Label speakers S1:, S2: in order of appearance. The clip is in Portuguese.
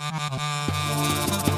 S1: Música